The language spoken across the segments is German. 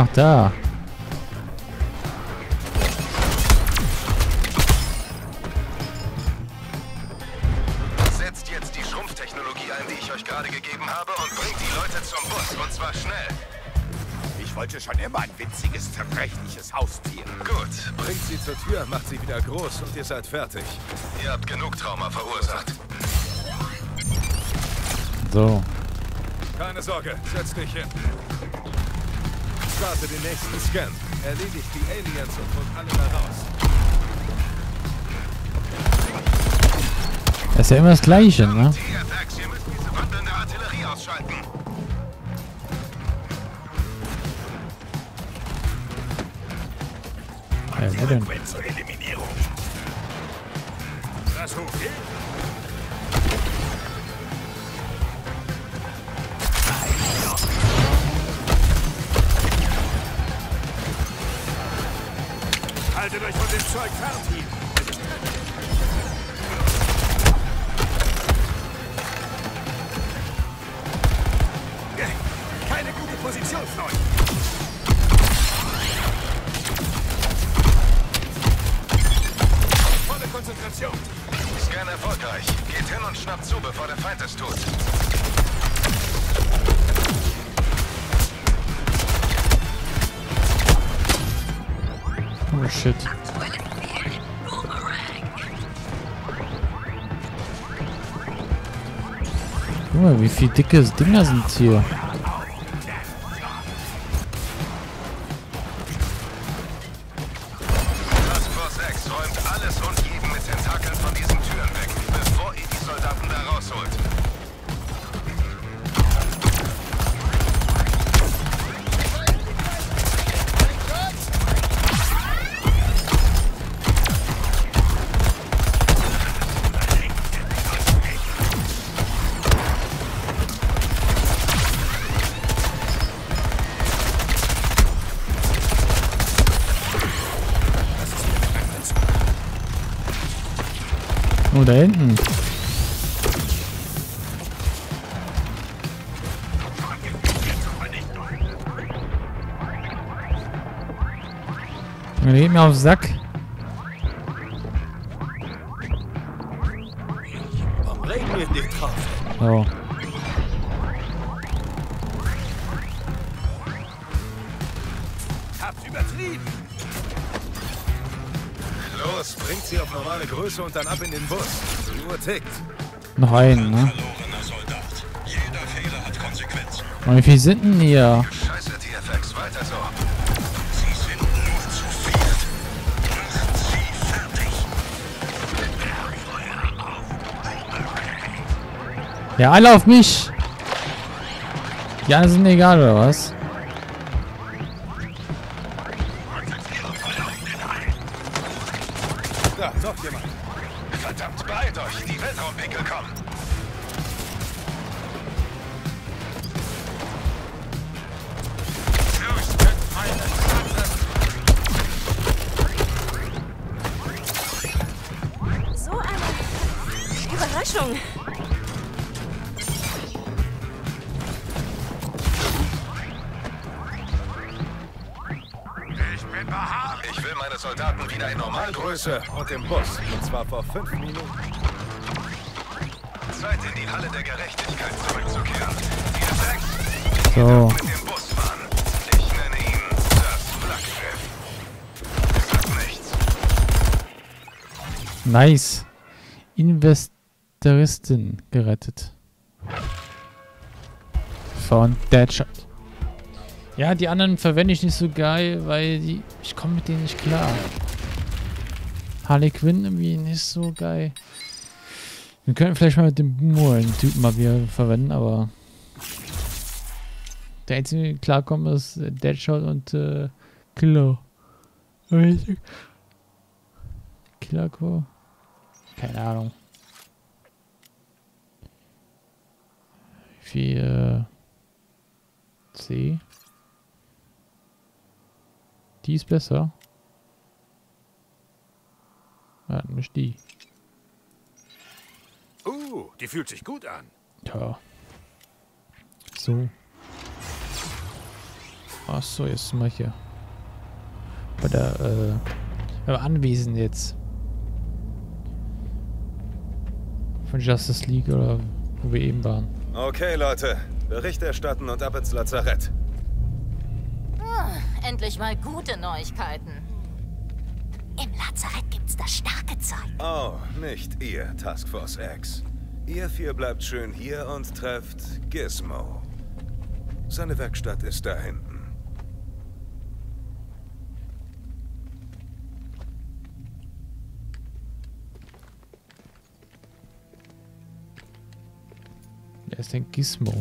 Ach, da. Setzt jetzt die Schrumpftechnologie ein, die ich euch gerade gegeben habe, und bringt die Leute zum Bus, und zwar schnell. Ich wollte schon immer ein winziges, zerbrechliches Haustier. Gut, Bringt sie zur Tür, macht sie wieder groß und ihr seid fertig. ihr habt genug Trauma verursacht. So. Keine Sorge, setz dich hin. Starte den nächsten Scan. Erledigt die Aliens und holt alle da raus. Das ist ja immer das Gleiche, ne? Ja, wo denn? Frequenz zur Eliminierung. Das hochgeht? Haltet euch von dem Zeug fern, wie dicke Dinger sind hier. Mir auf den Sack. So. Habt übertrieben. Los, bringt sie auf normale Größe und dann ab in den Bus. Uhr tickt. Noch einen, ne? Verlorener Soldat. Jeder Fehler hat Konsequenzen. Und wie viel sind denn hier? Ja, alle auf mich. Die anderen sind egal, oder was? Ich will meine Soldaten wieder in Normalgröße. Größe und im Bus. Und zwar vor fünf Minuten. Zeit, in die Halle der Gerechtigkeit zurückzukehren. TFX, So. mit dem Bus fahren. Ich nenne ihn das Flaggschiff. Sagt nichts. Nice. Investoristin gerettet. Von Deadshot. Ja, die anderen verwende ich nicht so geil, weil die. Ich komme mit denen nicht klar. Harley Quinn irgendwie nicht so geil. Wir könnten vielleicht mal mit dem Boomerang-Typen mal wieder verwenden, aber. Der einzige, die klarkommen, ist äh, Deadshot und äh, Killer. Killer? Keine Ahnung. Wie viel äh, C? Die ist besser. Ja, nicht die. Uh, die fühlt sich gut an. Ja. So. Ach so, jetzt sind wir hier. Bei der, äh, beim Anwesen jetzt. Von Justice League oder wo wir eben waren. Okay, Leute. Bericht erstatten und ab ins Lazarett. Endlich mal gute Neuigkeiten. Im Lazarett gibt's das starke Zeug. Oh, nicht ihr, Task Force X. Ihr vier bleibt schön hier und trefft Gizmo. Seine Werkstatt ist da hinten. Wer ist denn Gizmo?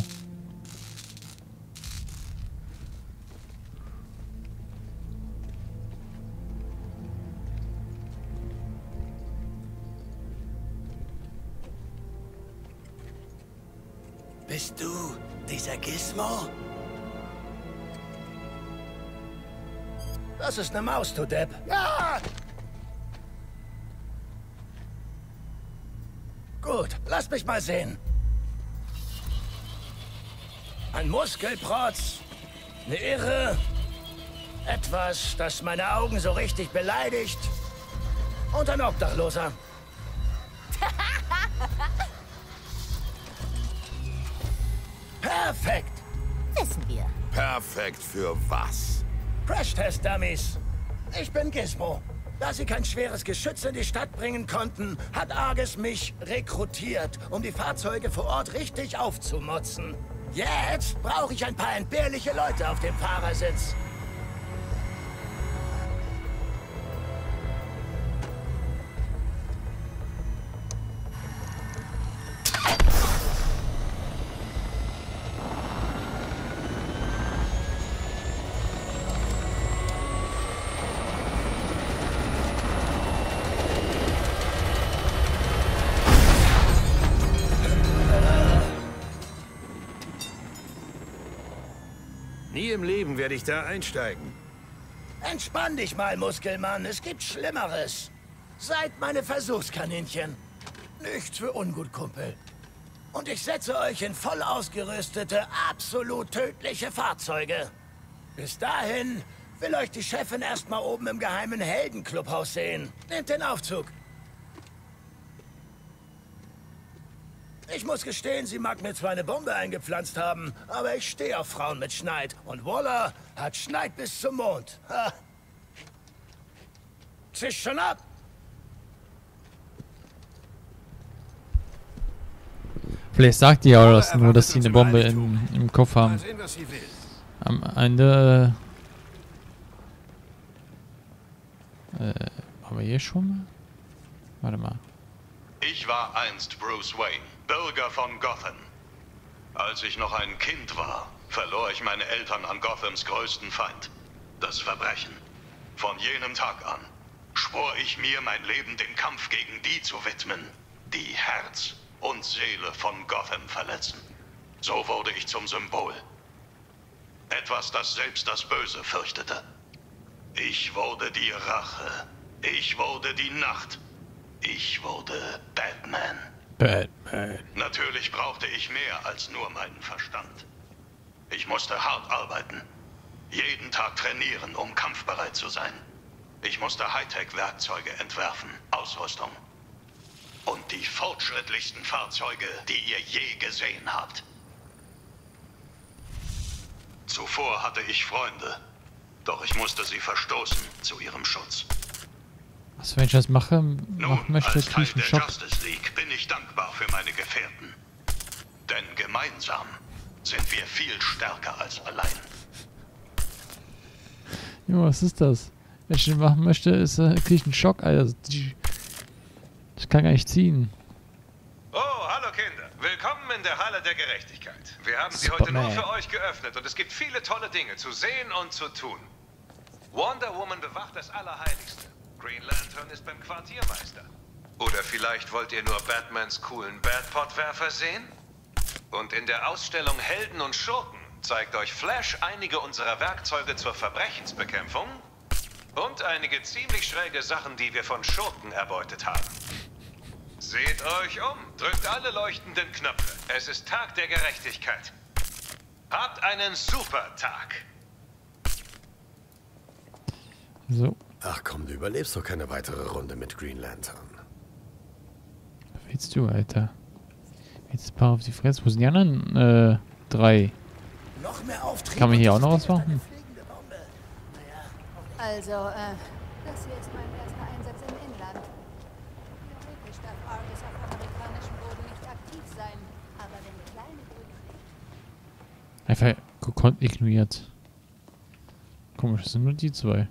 Bist du dieser Gizmo? Das ist eine Maus, du Depp. Ja! Gut, lass mich mal sehen. Ein Muskelprotz, eine Irre, etwas, das meine Augen so richtig beleidigt und ein Obdachloser. Perfekt. Wissen wir. Perfekt für was? Crash-Test-Dummies. Ich bin Gizmo. Da sie kein schweres Geschütz in die Stadt bringen konnten, hat Argus mich rekrutiert, um die Fahrzeuge vor Ort richtig aufzumotzen. Jetzt brauche ich ein paar entbehrliche Leute auf dem Fahrersitz. Im Leben werde ich da einsteigen. Entspann dich mal, Muskelmann. Es gibt Schlimmeres. Seid meine Versuchskaninchen. Nichts für ungut, Kumpel. Und ich setze euch in voll ausgerüstete, absolut tödliche Fahrzeuge. Bis dahin will euch die Chefin erstmal oben im geheimen Heldenclubhaus sehen. Nehmt den Aufzug. Ich muss gestehen, sie mag mir zwar eine Bombe eingepflanzt haben, aber ich stehe auf Frauen mit Schneid. Und Waller hat Schneid bis zum Mond. Ha. Zisch schon ab! Vielleicht sagt die ja das nur, dass sie eine Bombe in, im Kopf haben. Am Ende. Äh, haben wir hier schon mal? Warte mal. Ich war einst Bruce Wayne, Bürger von Gotham. Als ich noch ein Kind war, verlor ich meine Eltern an Gothams größten Feind, das Verbrechen. Von jenem Tag an schwor ich mir, mein Leben dem Kampf gegen die zu widmen, die Herz und Seele von Gotham verletzen. So wurde ich zum Symbol. Etwas, das selbst das Böse fürchtete. Ich wurde die Rache. Ich wurde die Nacht. Ich wurde Batman. Batman. Natürlich brauchte ich mehr als nur meinen Verstand. Ich musste hart arbeiten. Jeden Tag trainieren, um kampfbereit zu sein. Ich musste Hightech-Werkzeuge entwerfen, Ausrüstung. Und die fortschrittlichsten Fahrzeuge, die ihr je gesehen habt. Zuvor hatte ich Freunde, doch ich musste sie verstoßen zu ihrem Schutz. Was, wenn ich das mache, Nun, möchte, als krieg Teil ich einen Schock. Justice League bin ich dankbar für meine Gefährten. Denn gemeinsam sind wir viel stärker als allein. Junge, was ist das? Wenn ich den machen möchte, ist, äh, krieg ich einen Schock, Alter. Ich kann gar nicht ziehen. Oh, hallo Kinder. Willkommen in der Halle der Gerechtigkeit. Wir haben sie heute nur für euch geöffnet und es gibt viele tolle Dinge zu sehen und zu tun. Wonder Woman bewacht das Allerheiligste. Green Lantern ist beim Quartiermeister. Oder vielleicht wollt ihr nur Batmans coolen Batpot-Werfer sehen? Und in der Ausstellung Helden und Schurken zeigt euch Flash einige unserer Werkzeuge zur Verbrechensbekämpfung und einige ziemlich schräge Sachen, die wir von Schurken erbeutet haben. Seht euch um, drückt alle leuchtenden Knöpfe. Es ist Tag der Gerechtigkeit. Habt einen super Tag. So, Ach komm, du überlebst doch keine weitere Runde mit Green Lantern. was willst du, Alter? Jetzt ein paar auf die Fresse. Wo sind die anderen äh, drei? Noch mehr Auftrieb. Kann man hier auch noch was machen? Also, äh, das hier ist mein erster Einsatz im Inland. Theoretisch darf Argus auf amerikanischem Boden nicht aktiv sein, aber wenn kleine grüne Einfach gekonnt ignoriert. Komisch, es sind nur die zwei.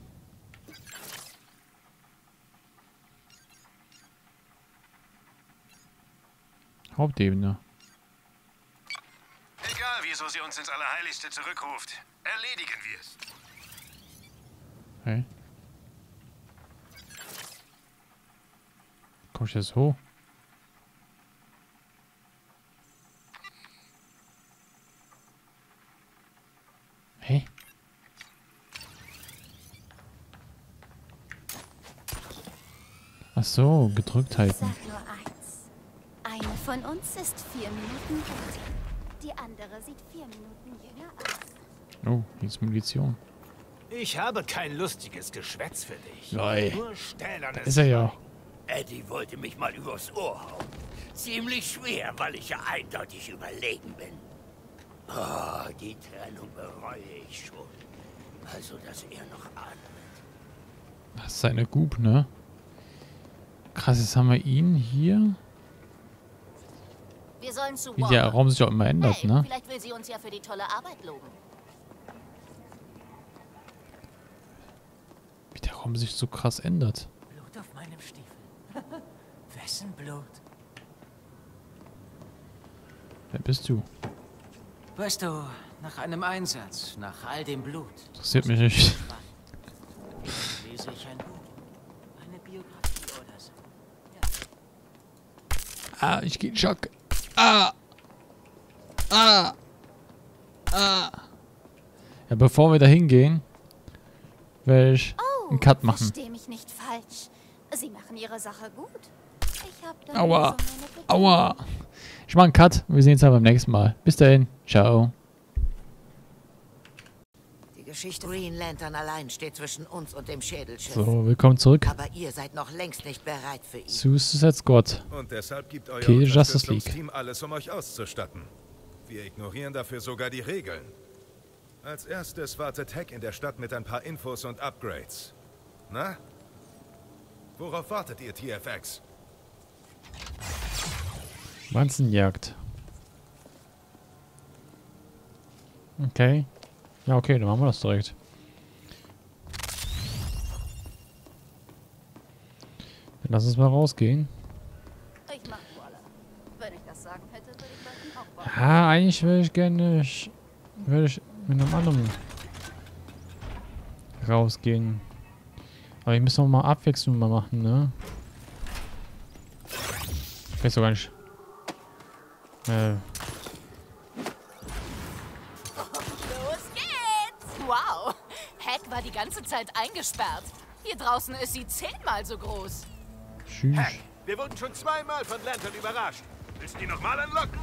Hauptebene. Egal, wieso sie uns ins Allerheiligste zurückruft. Erledigen wir es. Hey. Komm ich jetzt hoch? Hey. Ach so, gedrückt halten. Von uns ist vier Minuten alt. Die andere sieht vier Minuten jünger aus. Oh, hier ist Munition. Ich habe kein lustiges Geschwätz für dich. Nein. Nur stählernes Ist er ja. Eddie wollte mich mal übers Ohr hauen. Ziemlich schwer, weil ich ja eindeutig überlegen bin. Oh, die Trennung bereue ich schon. Also, dass er noch atmet. Das ist seine Gub, ne? Krass, jetzt haben wir ihn hier. Wie der Raum sich auch immer ändert, hey, ne? vielleicht will sie uns ja für die tolle Arbeit loben. Wie der Raum sich so krass ändert. Blut auf meinem Stiefel. Wessen Blut? Wer bist du? Weißt du, nach einem Einsatz, nach all dem Blut, Interessiert mich nicht. lese ich ein Buch. Eine Biografie oder so. Ah, ich geh in Schock. Ah! Ah! Ah! Ja, bevor wir da hingehen, werde ich einen Cut machen. Versteh mich nicht falsch. Sie machen ihre Sache gut. Ich hab da Aua. so. Aua! Ich mache einen Cut. Wir sehen uns dann beim nächsten Mal. Bis dahin. Ciao. Die Geschichte Green Lantern allein steht zwischen uns und dem Schädelschiff. So, willkommen zurück Aber ihr seid noch längst nicht bereit für ihn. Suicide Squad. Und deshalb gibt euer Okay, Justice League. Unterstützungsteam alles, um euch auszustatten. Wir ignorieren dafür sogar die Regeln. Als erstes wartet Hack in der Stadt mit ein paar Infos und Upgrades. Na? Worauf wartet ihr, TFX? Wanzenjagd. Okay. Ja, okay, dann machen wir das direkt. Dann lass uns mal rausgehen. Ah, eigentlich würde ich gerne würde ich mit einem anderen rausgehen. Aber ich muss noch mal Abwechslung mal machen, ne? Ich weiß doch gar nicht. Äh, ganze Zeit eingesperrt. Hier draußen ist sie zehnmal so groß. tschüss. Wir wurden schon zweimal von Lantern überrascht. Willst du die nochmal anlocken?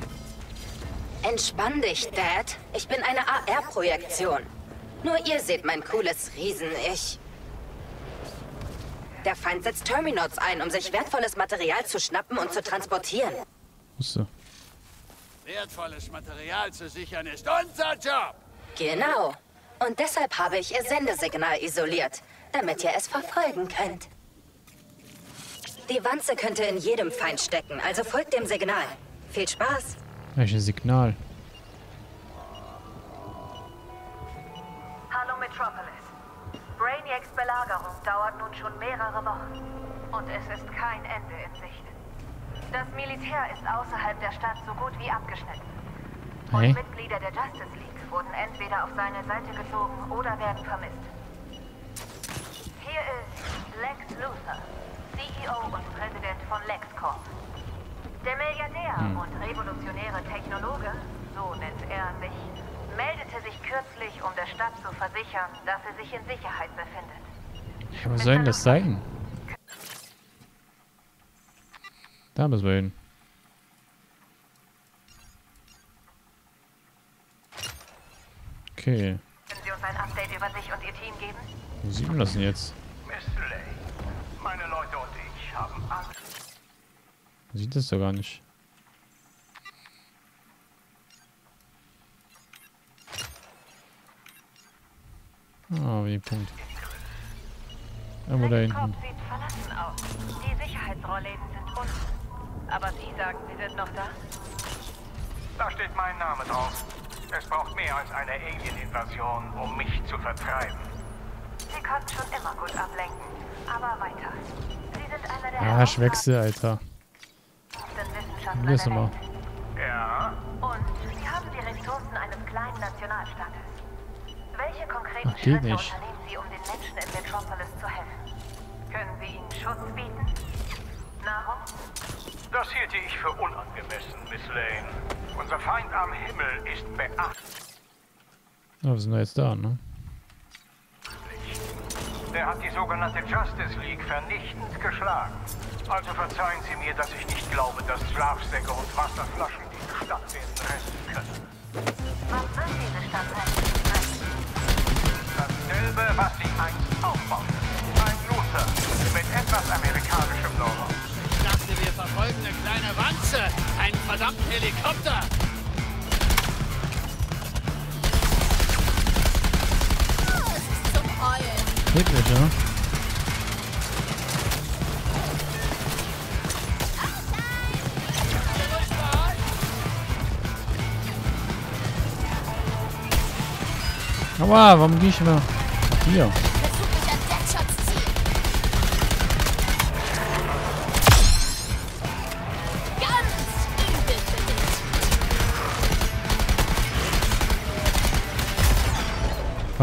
Entspann dich, Dad. Ich bin eine AR-Projektion. Nur ihr seht mein cooles Riesen-Ich. Der Feind setzt Terminals ein, um sich wertvolles Material zu schnappen und zu transportieren. Wusste. Wertvolles Material zu sichern ist unser Job. Genau. Und deshalb habe ich ihr Sendesignal isoliert, damit ihr es verfolgen könnt. Die Wanze könnte in jedem Feind stecken, also folgt dem Signal. Viel Spaß. Welches Signal? Hallo Metropolis. Brainiacs Belagerung dauert nun schon mehrere Wochen. Und es ist kein Ende in Sicht. Das Militär ist außerhalb der Stadt so gut wie abgeschnitten. Und Hey. Mitglieder der Justice League wurden entweder auf seine Seite gezogen oder werden vermisst. Hier ist Lex Luthor, CEO und Präsident von LexCorp. Der Milliardär Hm. und revolutionäre Technologe, so nennt er sich, meldete sich kürzlich, um der Stadt zu versichern, dass er sich in Sicherheit befindet. Ja, was soll denn das sein? Da müssen wir hin. Okay. Können Sie uns ein Update über sich und Ihr Team geben? Wo sieht man das denn jetzt? Meine Leute und ich haben Angst. Man sieht das doch gar nicht. Ah, wie Punkt. Irgendwo da hinten. Kopf sieht verlassen aus. Die Sicherheitsrollläden sind unten. Aber Sie sagen, Sie sind noch da? Da steht mein Name drauf. Es braucht mehr als eine Alien-Invasion, um mich zu vertreiben. Sie konnten schon immer gut ablenken. Aber weiter. Sie sind einer der Ah, ich wechsle, Alter. nochmal. Welt. Ja? Und Sie haben die Ressourcen eines kleinen Nationalstaates. Welche konkreten Ach, Schritte nicht. unternehmen Sie, um den Menschen in Metropolis zu helfen? Können Sie ihnen Schutz bieten? Nahrung? Das hielte ich für unangemessen, Miss Lane. Unser Feind am Himmel ist beachtlich. Ja, wir sind da jetzt da, ne? Der hat die sogenannte Justice League vernichtend geschlagen. Also verzeihen Sie mir, dass ich nicht glaube, dass Schlafsäcke und Wasserflaschen diese Stadt werden retten können. Was wird diese Stadt retten? Dasselbe, was sie einst aufbauten. Ein Luther mit etwas amerikanischem Know-how. Ich dachte, wir verfolgen eine kleine Wanze. Einen verdammten Helikopter. Heulen. Wirklich, ja? Aua, warum gehe ich immer hier?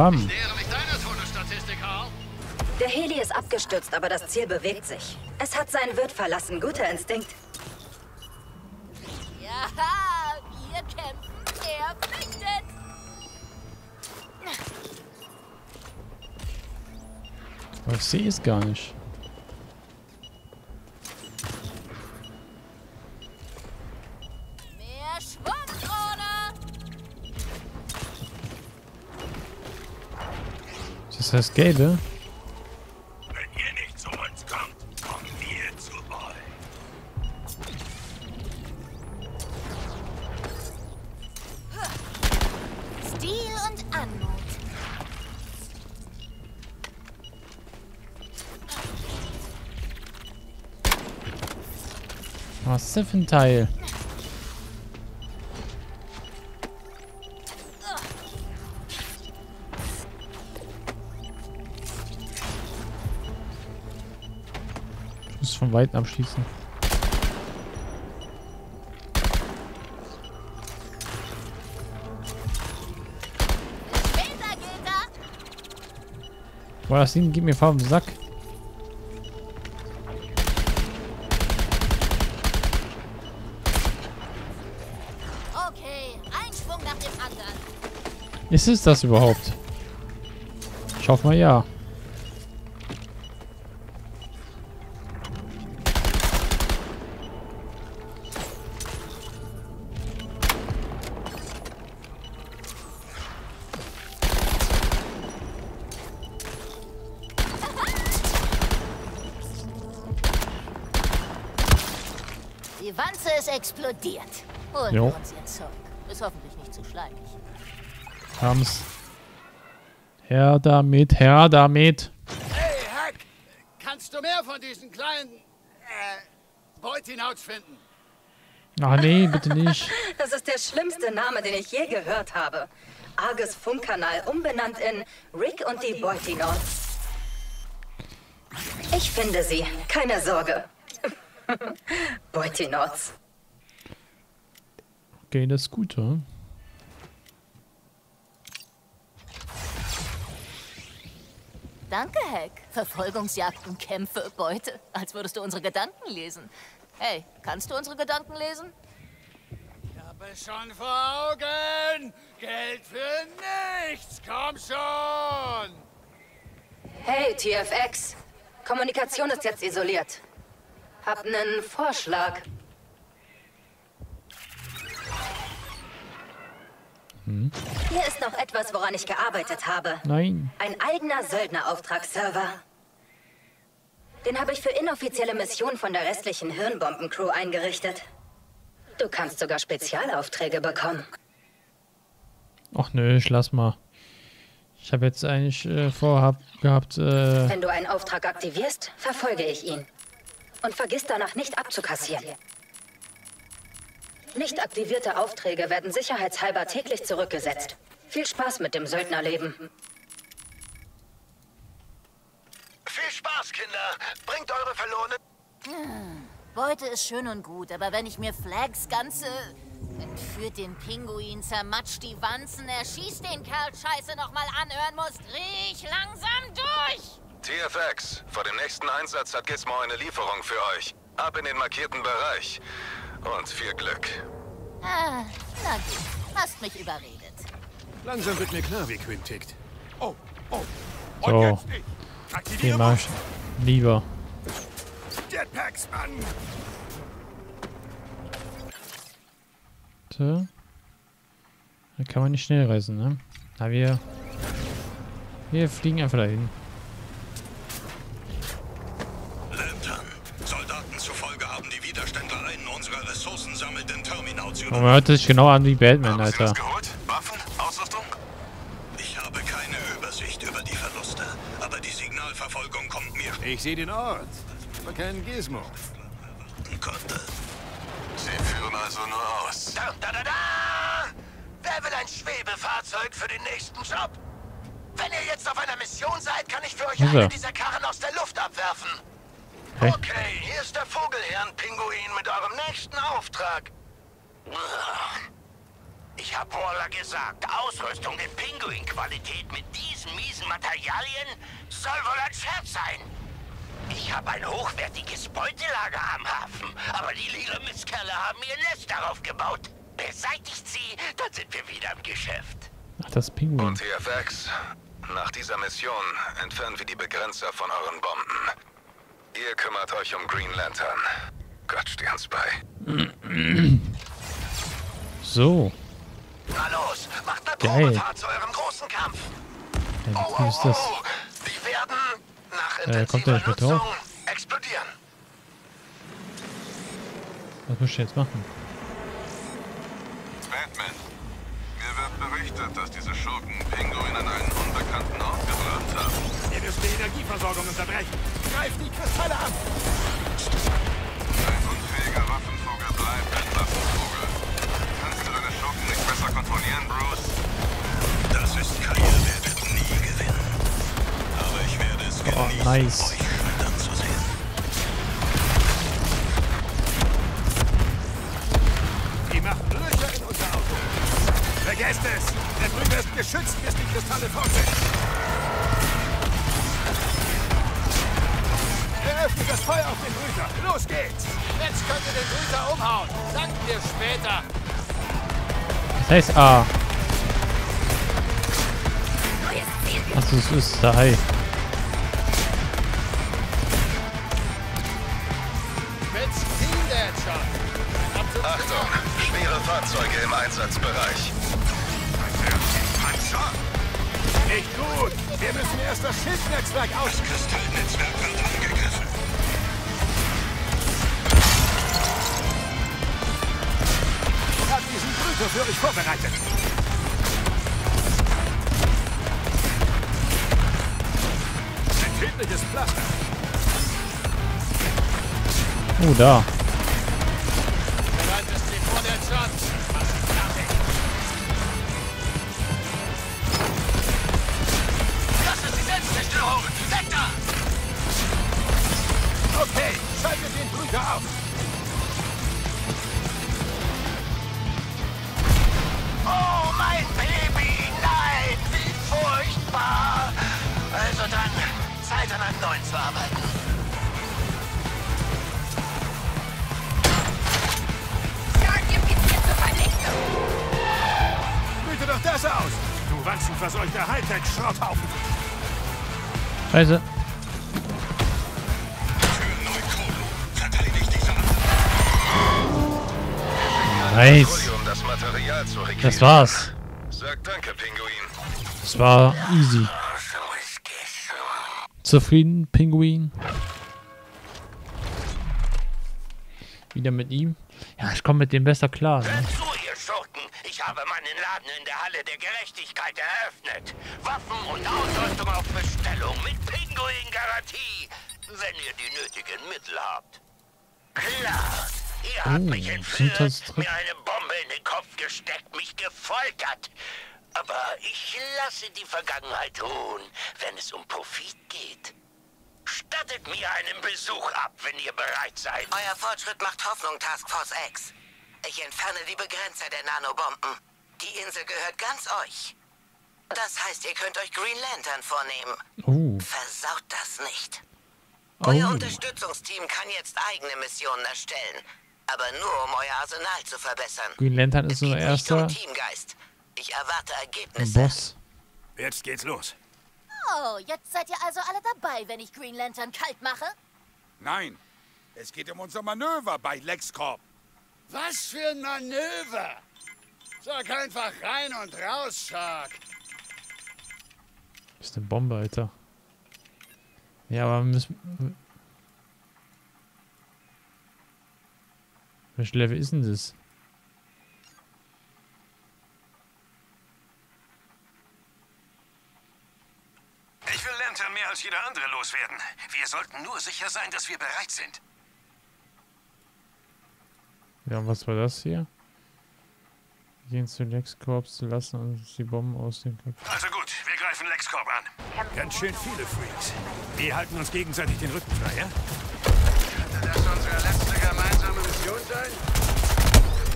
Komm. Der Heli ist abgestürzt, aber das Ziel bewegt sich. Es hat seinen Wirt verlassen. Guter Instinkt. Ja, wir kämpfen, er flüchtet. Aber ich sehe es gar nicht. Das das Gelbe? Wenn ihr nicht zu uns kommt, kommen wir zu euch. Stil und Anmut. Was ist das für ein Teil? Von Weitem geht er. Boah, das Ding geht mir voll auf den Sack. Okay, ein Schwung nach dem anderen. Ist es das überhaupt? Ich hoffe mal ja. Holen Jo. ihr Zeug. Ist hoffentlich nicht zu schleimig. Haben's. Her damit, her damit. Hey, Hack! Kannst du mehr von diesen kleinen, äh, Beutinauts finden? Ach nee, bitte nicht. Das ist der schlimmste Name, den ich je gehört habe. Argus Funkkanal, umbenannt in Rick und die Beutinauts. Ich finde sie, keine Sorge. Beutinauts. Okay, das ist gut, oder? Danke, Heck. Verfolgungsjagden, Kämpfe, Beute. Als würdest du unsere Gedanken lesen. Hey, kannst du unsere Gedanken lesen? Ich hab es schon vor Augen! Geld für nichts! Komm schon! Hey, TFX. Kommunikation ist jetzt isoliert. Hab nen Vorschlag. Hm? Hier ist noch etwas, woran ich gearbeitet habe. Nein. Ein eigener Söldnerauftragsserver. Den habe ich für inoffizielle Missionen von der restlichen Hirnbombencrew eingerichtet. Du kannst sogar Spezialaufträge bekommen. Ach nö, ich lass mal. Ich habe jetzt eigentlich äh, vorhab gehabt, äh, Wenn du einen Auftrag aktivierst, verfolge ich ihn. Und vergiss danach nicht abzukassieren. Nicht aktivierte Aufträge werden sicherheitshalber täglich zurückgesetzt. Viel Spaß mit dem Söldnerleben. Viel Spaß, Kinder. Bringt eure verlorene... Hm, Beute ist schön und gut, aber wenn ich mir Flags ganze... Entführt den Pinguin, zermatscht die Wanzen, erschießt den Kerl Scheiße nochmal anhören muss, dreh ich langsam durch! TFX, vor dem nächsten Einsatz hat Gizmo eine Lieferung für euch. Ab in den markierten Bereich. Und viel Glück. Ah, na gut, hast mich überredet. Langsam wird mir klar, wie Quinn tickt. Oh, oh. so. Den mach ich lieber. Jetpacks an! So. Da kann man nicht schnell reisen, ne? Na, wir... Wir fliegen einfach dahin. Und man hört sich genau an wie Batman, Alter. Ich habe keine Übersicht über die Verluste, aber die Signalverfolgung kommt mir... Ich sehe den Ort. Aber keinen Gizmo. Konnte. Sie führen also nur aus. Da, da, da, da! Wer will ein Schwebefahrzeug für den nächsten Job? Wenn ihr jetzt auf einer Mission seid, kann ich für euch ist eine er? dieser Karren aus der Luft abwerfen. Hä? Okay, hier ist der Vogelherrn-Pinguin mit eurem nächsten Auftrag. Ich hab Waller gesagt, Ausrüstung in Pinguin-Qualität mit diesen miesen Materialien soll wohl ein Scherz sein. Ich habe ein hochwertiges Beutelager am Hafen, aber die lila Mistkerle haben ihr Nest darauf gebaut. Beseitigt sie, dann sind wir wieder im Geschäft. Ach, das Pinguin. Und TFX, nach dieser Mission entfernen wir die Begrenzer von euren Bomben. Ihr kümmert euch um Green Lantern. Gott steh uns bei. So. Na los, macht eine Geil. Probefahrt zu eurem großen Kampf. Ja, wie cool ist das? Die werden nach Äh, kommt der nicht mit drauf? Nutzung explodieren. Was muss ich jetzt machen? Batman. Mir wird berichtet, dass diese Schurken Pinguin an einen unbekannten Ort gebracht haben. Wir müssen die Energieversorgung unterbrechen. Greift die Kristalle an! Ein unfähiger Waffenvogel bleibt ein Waffenvogel. Besser kontrollieren, Bruce? Das ist ihr werdet nie gewinnen. Aber ich werde es Oh, genießen, nice. Das heißt A. Achso, es ist der Hai. Oh, da. Das war's. Sag danke, Pinguin. Das war easy. Zufrieden, Pinguin. Wieder mit ihm. Ja, ich komme mit dem besser klar. Ne? Ich habe meinen Laden in der Halle der Gerechtigkeit eröffnet. Waffen und Ausrüstung auf Bestellung mit Pinguin-Garantie, wenn ihr die nötigen Mittel habt. Klar ihr habt Oh, mich entführt, mir eine Bombe in den Kopf gesteckt, mich gefoltert. Aber ich lasse die Vergangenheit ruhen, wenn es um Profit geht. Stattet mir einen Besuch ab, wenn ihr bereit seid. Euer Fortschritt macht Hoffnung, Task Force X. Ich entferne die Begrenzer der Nanobomben. Die Insel gehört ganz euch. Das heißt, ihr könnt euch Green Lantern vornehmen. Oh. Versaut das nicht. Oh. Euer Unterstützungsteam kann jetzt eigene Missionen erstellen. Aber nur, um euer Arsenal zu verbessern. Green Lantern ist unser erster Teamgeist. Ich erwarte Ergebnisse. Boss. Jetzt geht's los. Oh, jetzt seid ihr also alle dabei, wenn ich Green Lantern kalt mache? Nein, es geht um unser Manöver bei LexCorp. Was für ein Manöver! Sag einfach rein und raus, Shark. Ist eine Bombe, Alter. Ja, aber wir müssen. Welches Level ist denn das? Ich will Lantern mehr als jeder andere loswerden. Wir sollten nur sicher sein, dass wir bereit sind. Ja, und was war das hier? Wir gehen zu LexCorp zu lassen uns die Bomben aus dem Kopf. Also gut, wir greifen LexCorp an. Ganz schön viele Freaks. Wir halten uns gegenseitig den Rücken frei, ja? Das unsere letzte Mission sein?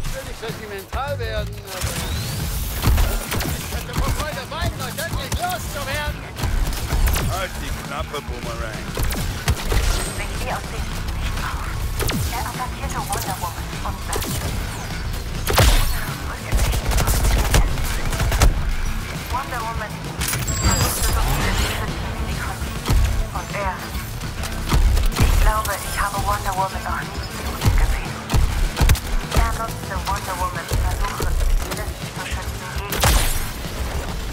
Ich will nicht sentimental werden, aber... Ich könnte wohl voll dabei sein, endlich loszuwerden! Halt die Klappe, Boomerang. Nicht wie aus Sicht nicht auf. Er attackierte Wonder Woman und Batman. Wonder Woman versuchte so viele zu schützen, wie sie konnte. Und er... Ich glaube, ich habe Wonder Woman noch nie. Er nutzte Wonder Womans Versuche, sie letztlich zu schützen,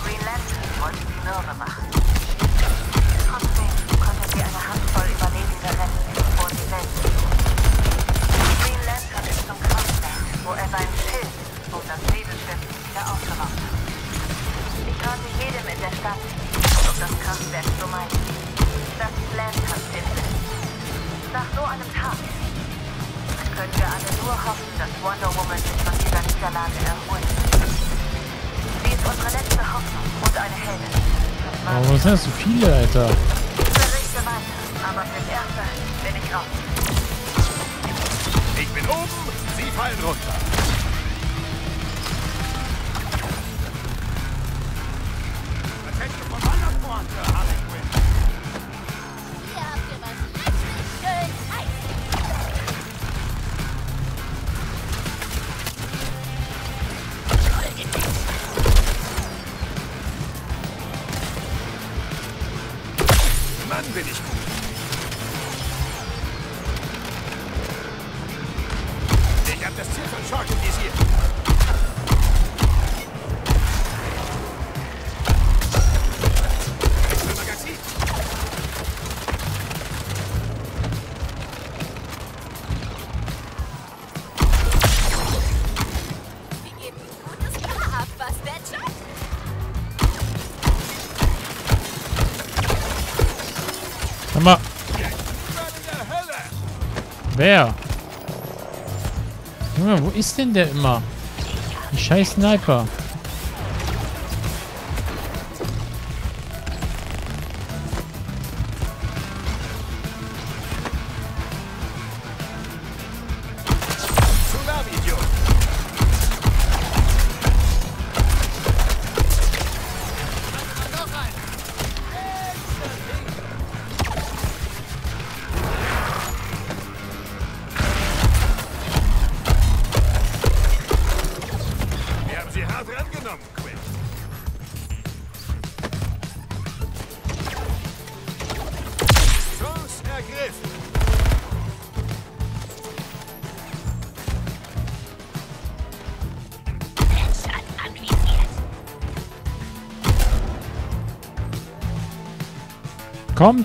gegen Lantern wollte sie mürbe machen. Trotzdem konnte sie eine Handvoll Überlebende retten, bevor sie selbst Green Lantern ist zum Kraftwerk, wo er seinen Schild und das Nebelschiff wieder aufgebaut hat. Ich rate jedem in der Stadt, um das Kraftwerk zu meiden. Das Lanterns Insel. Nach so einem Tag können wir alle nur hoffen, dass Wonder Woman sich von dieser Niederlage erholt. Sie ist unsere letzte Hoffnung und eine Heldin. Aber was sind das so viele, Alter? Berichte weiter, aber fürs Erste bin ich raus. Ich bin oben, Sie fallen runter. Wer? Junge, wo ist denn der immer? Die scheiß Sniper.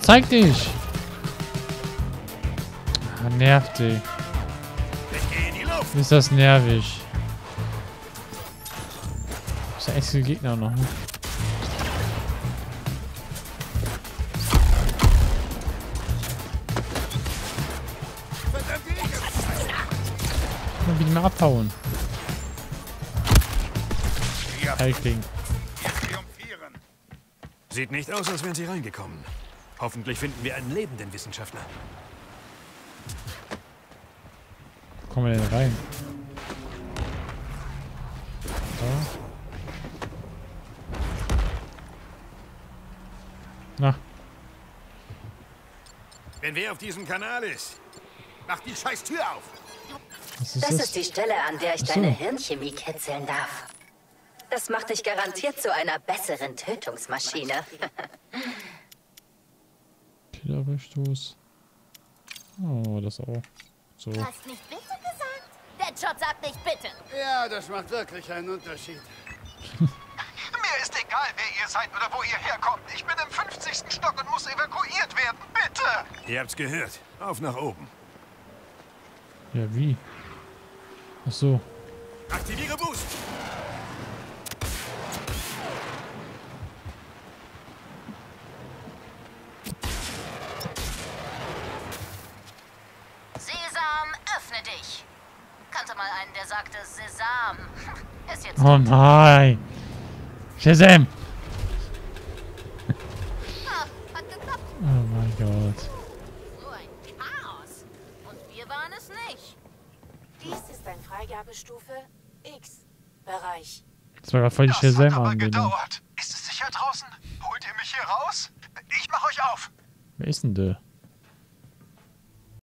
Zeig dich. Ah, nervt dich. Ich Ist das nervig. Ist ja echt viele Gegner noch, ne? Wieder mal abhauen. Heikling. Sieht nicht aus, als wären sie reingekommen. Hoffentlich finden wir einen lebenden Wissenschaftler. Wo kommen wir denn rein? Da. Na, Wenn wer auf diesem Kanal ist, mach die scheiß Tür auf. was Das ist ist die Stelle, an der ich Ach so. deine Hirnchemie kitzeln darf. Das macht dich garantiert zu einer besseren Tötungsmaschine. Killerverstoß. Oh, das auch. So. Du hast nicht bitte gesagt? Der Job sagt nicht bitte. Ja, das macht wirklich einen Unterschied. Mir ist egal, wer ihr seid oder wo ihr herkommt. Ich bin im 50. Stock und muss evakuiert werden. Bitte! Ihr habt's gehört. Auf nach oben. Ja, wie? Ach so. Aktiviere Boost. Oh nein. Shazam! Oh mein Gott. So ein Chaos. Und wir waren es nicht. Dies ist ein Freigabestufe X Bereich. Das war gerade voll die Das hat aber gedauert. Ist es sicher draußen? Holt ihr mich hier raus? Ich mach euch auf. Wer ist denn der?